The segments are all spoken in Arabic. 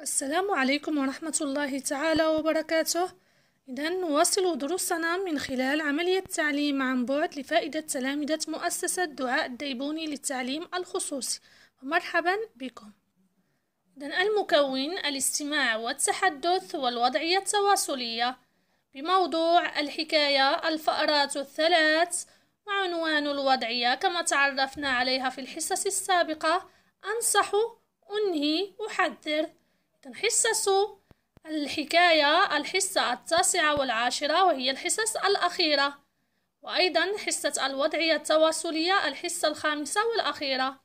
السلام عليكم ورحمة الله تعالى وبركاته. إذا نواصل دروسنا من خلال عملية تعليم عن بعد لفائدة تلامذة مؤسسة دعاء الديبوني للتعليم الخصوصي. مرحبا بكم. إذا المكون الاستماع والتحدث والوضعية التواصلية بموضوع الحكاية الفأرات الثلاث وعنوان الوضعية كما تعرفنا عليها في الحصص السابقة. أنصح أنهي أحذر. حصص الحكاية الحصة التاسعة والعاشرة وهي الحصص الأخيرة. وأيضا حصة الوضعية التواصلية الحصة الخامسة والأخيرة.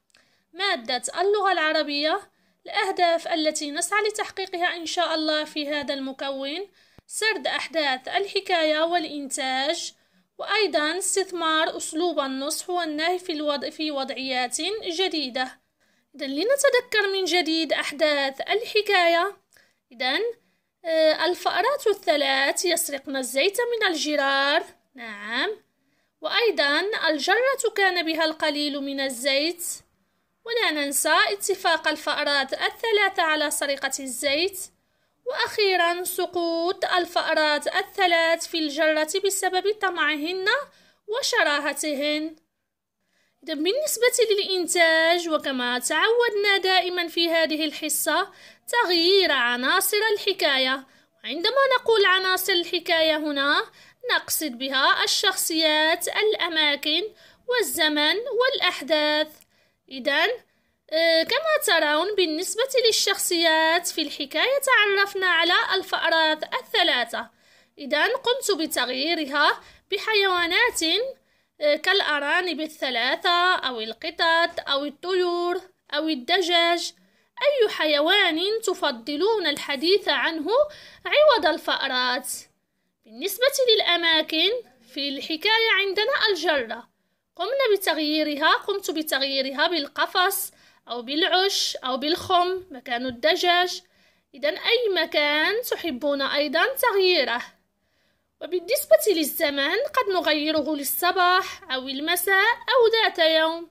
مادة اللغة العربية الأهداف التي نسعى لتحقيقها إن شاء الله في هذا المكون. سرد أحداث الحكاية والإنتاج. وأيضا استثمار أسلوب النصح والنهي في, الوضع في وضعيات جديدة. إذا لنتذكر من جديد أحداث الحكاية. إذا آه، الفأرات الثلاث يسرقن الزيت من الجرار. نعم. وأيضا الجرة كان بها القليل من الزيت. ولا ننسى اتفاق الفأرات الثلاثة على سرقة الزيت. وأخيرا سقوط الفأرات الثلاث في الجرة بسبب طمعهن وشراهتهن. إذا بالنسبة للإنتاج وكما تعودنا دائما في هذه الحصة تغيير عناصر الحكاية. وعندما نقول عناصر الحكاية هنا نقصد بها الشخصيات الأماكن والزمن والأحداث. إذا آه، كما ترون بالنسبة للشخصيات في الحكاية تعرفنا على الفأرات الثلاثة. إذا قمت بتغييرها بحيوانات كالأرانب الثلاثة أو القطط أو الطيور أو الدجاج. أي حيوان تفضلون الحديث عنه عوض الفأرات؟ بالنسبة للأماكن في الحكاية عندنا الجرة. قمنا بتغييرها قمت بتغييرها بالقفص أو بالعش أو بالخم مكان الدجاج. إذا أي مكان تحبون أيضا تغييره. وبالنسبة للزمن قد نغيره للصباح أو المساء أو ذات يوم.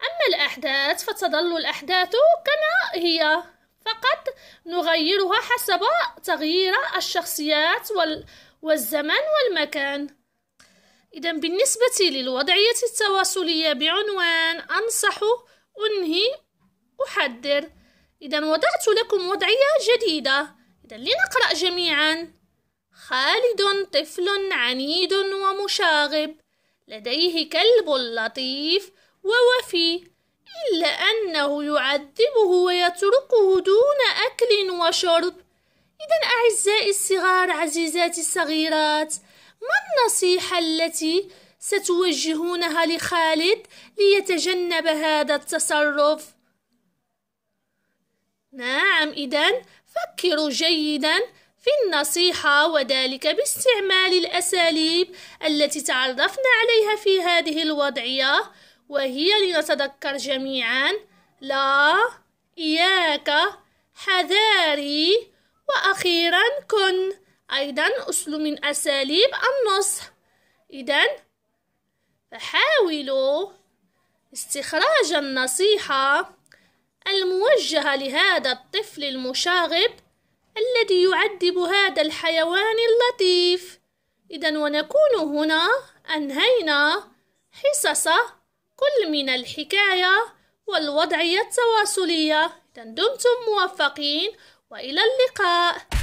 أما الأحداث فتظل الأحداث كما هي فقط نغيرها حسب تغيير الشخصيات والزمن والمكان. إذا بالنسبة للوضعية التواصلية بعنوان أنصح أنهي أحذر. إذا وضعت لكم وضعية جديدة. إذا لنقرأ جميعا. خالد طفل عنيد ومشاغب لديه كلب لطيف ووفي إلا أنه يعذبه ويتركه دون أكل وشرب إذا أعزائي الصغار عزيزاتي الصغيرات ما النصيحة التي ستوجهونها لخالد ليتجنب هذا التصرف؟ نعم إذا فكروا جيدا في النصيحة وذلك باستعمال الأساليب التي تعرفنا عليها في هذه الوضعية. وهي لنتذكر جميعا لا إياك حذاري وأخيرا كن. أيضا أسلوب من أساليب النصح. إذا فحاولوا استخراج النصيحة الموجهة لهذا الطفل المشاغب الذي يعذب هذا الحيوان اللطيف. إذا ونكون هنا. أنهينا حصص كل من الحكاية والوضعية التواصلية. إذا دمتم موفقين. وإلى اللقاء.